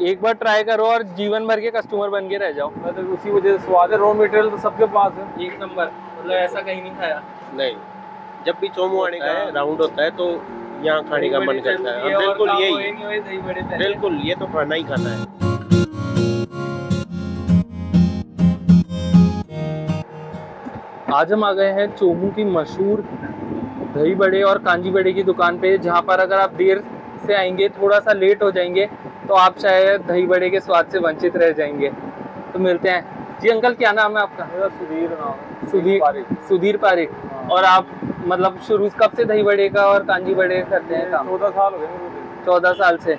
एक बार ट्राई करो और जीवन भर के कस्टमर बन के रह जाओ। तो उसी वजह से स्वाद है रॉ मटेरियल तो सबके पास है। एक नंबर। मतलब ऐसा कहीं नहीं खाया। नहीं। जब भी चोमू आने का है। राउंड होता है तो यहाँ खाने का मन करता है। बिल्कुल यही। पहले। बिल्कुल ये तो खाना ही खाना है। आज हम आ गए हैं चोमू की मशहूर दही बड़े और कांजी बड़े की दुकान पे जहाँ पर अगर आप देर से आएँगे थोड़ा सा लेट हो जाएँगे तो आप शायद दही बड़े के स्वाद से वंचित रह जाएँगे। तो मिलते हैं। जी अंकल क्या नाम है आपका? मेरा सुधीर नाम सुधीर पारिक। सुधीर पारिक। हाँ। और आप मतलब शुरू कब से दही बड़े का और कांजी बड़े करते हैं काम? चौदह साल हो गए चौदह साल से।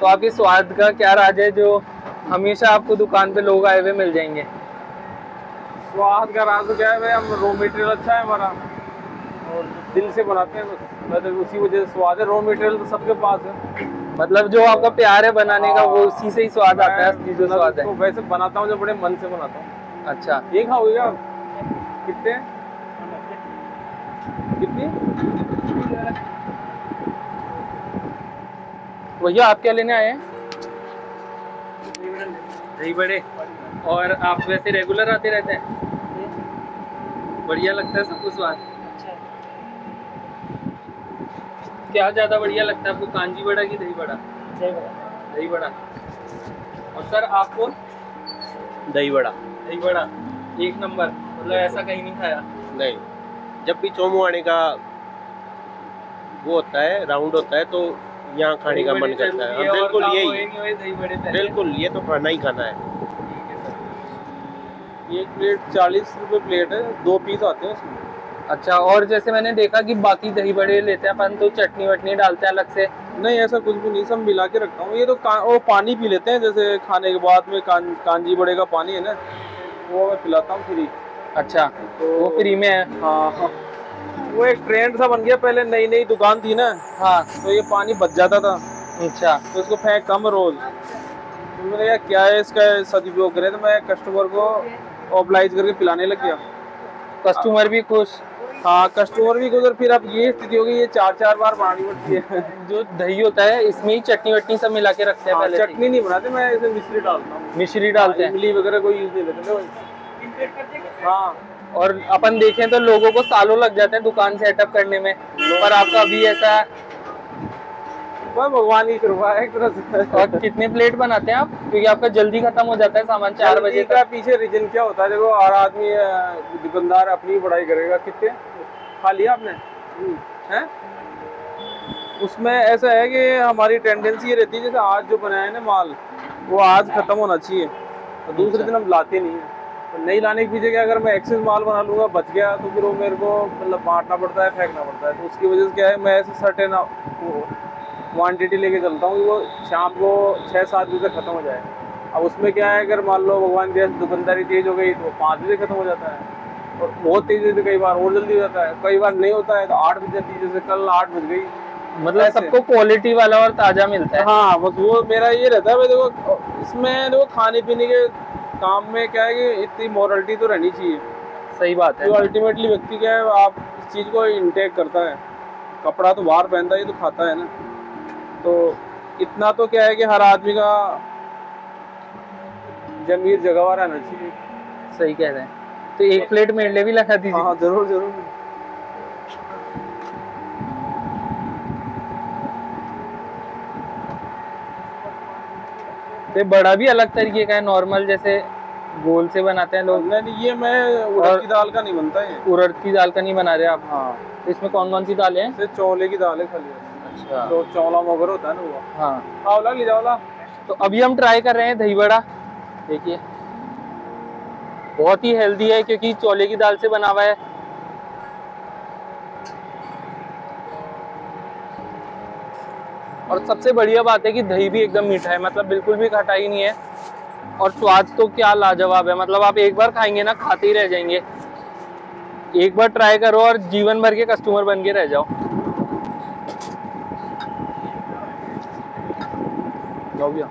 तो आपके स्वाद का क्या राज है जो हमेशा आपको दुकान पे लोग आए हुए मिल जाएँगे? स्वाद का राज तो क्या है भाई हम रॉ मटेरियल अच्छा है हमारा। और दिल से बनाते हैं तो उसी वजह से स्वाद है। रॉ मटेरियल तो सबके पास है। मतलब जो आपका प्यार है बनाने का वो उसी से ही स्वाद आता है जो स्वाद है। वैसे बनाता हूँ जो बड़े मन से बनाता हूँ। अच्छा। ये खाओगे क्या? कितने? कितनी? भैया आप क्या लेने आए हैं? दही बड़े। और आप वैसे रेगुलर आते रहते हैं? बढ़िया लगता है सबको स्वाद। क्या ज़्यादा बढ़िया लगता है आपको? कांजी बड़ा की दही बड़ा दही बड़ा और सर आपको दही बड़ा दही बड़ा एक नंबर। मतलब ऐसा कहीं नहीं खाया। नहीं। जब भी चोमू आने का वो होता है राउंड होता है तो यहाँ खाने का मन करता है। बिल्कुल यही। बिल्कुल ये तो खाना ही खाना है। ठीक है सर। एक प्लेट चालीस रुपए प्लेट है दो पीस आते हैं उसमें अच्छा और जैसे मैंने देखा कि बाकी दही बड़े लेते हैं अपन तो चटनी वटनी डालते हैं अलग से। नहीं ऐसा कुछ भी नहीं सब मिला के रखता हूँ। ये तो वो पानी पी लेते हैं जैसे खाने के बाद में कां, कांजी बड़े का पानी है ना वो मैं पिलाता हूँ फ्री। अच्छा तो वो फ्री में है? हाँ हाँ। वो एक ट्रेंड सा बन गया पहले नई नई दुकान थी ना हाँ। तो ये पानी बच जाता था। अच्छा। तो इसको फेंक कम रोज तो मैंने कहा क्या है इसका सदुपयोग करें तो मैं कस्टमर को ऑब्लाइज करके पिलाने लग गया। कस्टमर भी खुश। हाँ कस्टमर भी गुजर फिर अब ये स्थिति होगी ये चार चार बार बनानी पड़ती है। जो दही होता है इसमें ही चटनी वटनी सब मिला के रखते हैं हाँ, पहले चटनी नहीं बनाते मैं इसे मिश्री डालता हूँ। मिश्री डालते हैं। इमली वगैरह कोई यूज़ नहीं करते हाँ और अपन देखें तो लोगों को सालों लग जाते हैं दुकान सेटअप करने में पर आपका अभी ऐसा बस भगवान की कृपा है एक तरह से। और कितने प्लेट बनाते हैं आप? क्योंकि आपका जल्दी खत्म हो जाता है सामान चार बजे का पीछे रीजन क्या होता है? देखो हर आदमी दुकानदार अपनी बढ़ाई करेगा। कितने? खा लिया आपने? हैं? उसमें ऐसा है कि हमारी टेंडेंसी ये रहती है जैसे आज जो बनाया है ना माल वो आज खत्म होना चाहिए। और दूसरे दिन हम लाते नहीं हैं। तो नहीं लाने के पीछे क्या अगर मैं एक्सेस माल बना लूँगा बच गया तो फिर वो मेरे को मतलब बांटना पड़ता है फेंकना पड़ता है। तो उसकी वजह से क्या है मैं ऐसे सर्टेन क्वान्टिटी लेके चलता हूँ कि वो शाम को छः सात बजे तक खत्म हो जाए। अब उसमें क्या है अगर मान लो भगवान की दुकानदारी तेज हो गई तो पाँच बजे खत्म हो जाता है। और बहुत तेज है कई बार और जल्दी हो जाता है। कई बार नहीं होता है तो आठ बजे जाती है जैसे कल आठ बज गई। मतलब सबको क्वालिटी वाला और ताज़ा मिलता है। हाँ बस वो मेरा ये रहता है भाई देखो इसमें देखो खाने पीने के काम में क्या है कि इतनी मॉरलिटी तो रहनी चाहिए। सही बात है। जो अल्टीमेटली व्यक्ति क्या है आप इस चीज़ को इंटेक करता है। कपड़ा तो बाहर पहनता है ये तो खाता है ना। तो इतना तो क्या है कि हर आदमी का जमीर जगह रहना चाहिए। सही कह रहे हैं। तो एक प्लेट मेरे लिए भी लगा दीजिए। हाँ ज़रूर ज़रूर। तो बड़ा भी अलग तरीके का है नॉर्मल जैसे गोल से बनाते हैं लोग। नहीं ये मैं उड़द की दाल का नहीं बनता है उड़द की दाल का नहीं बना रहे आप। हाँ। तो इसमें कौन कौन सी दालें हैं? चौले की दाल है खाली। अच्छा। तो चौला मगर होता है ना वो। हाँ। आवला ले तो अभी हम ट्राई कर रहे हैं दही बड़ा देखिए। बहुत ही हेल्दी है क्योंकि चोले की दाल से बना हुआ है। और सबसे बढ़िया बात है कि दही भी एकदम मीठा है मतलब बिल्कुल भी खटा ही नहीं है। और स्वाद तो क्या लाजवाब है मतलब आप एक बार खाएँगे ना खाते ही रह जाएँगे। एक बार ट्राई करो और जीवन भर के कस्टमर बन के रह जाओ। 烧饼